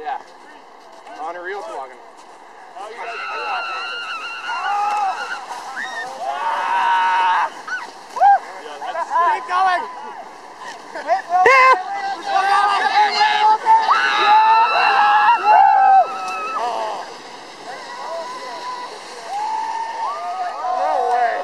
Yeah. On a real toboggan. Keep going! Yeah! No way!